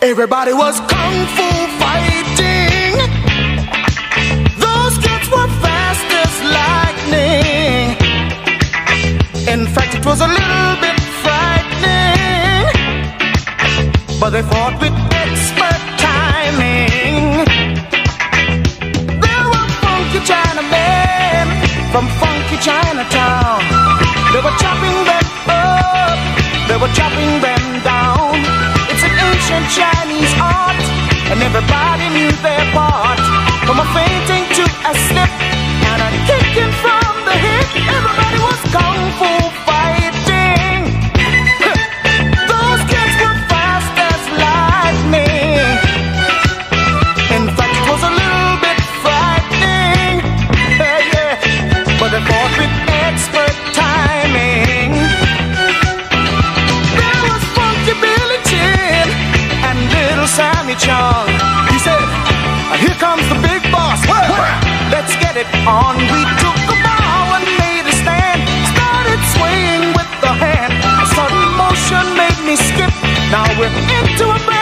Everybody was kung fu fighting. But they fought with expert timing. There were funky Chinamen from funky Chinatown. They were chopping them up, they were chopping them down. It's an ancient Chinese art, and everybody knew their part. From a fainting to a slip, and a kicking from it on. We took a bow and made a stand. Started swaying with the hand. A sudden motion made me skip. Now we're into a brand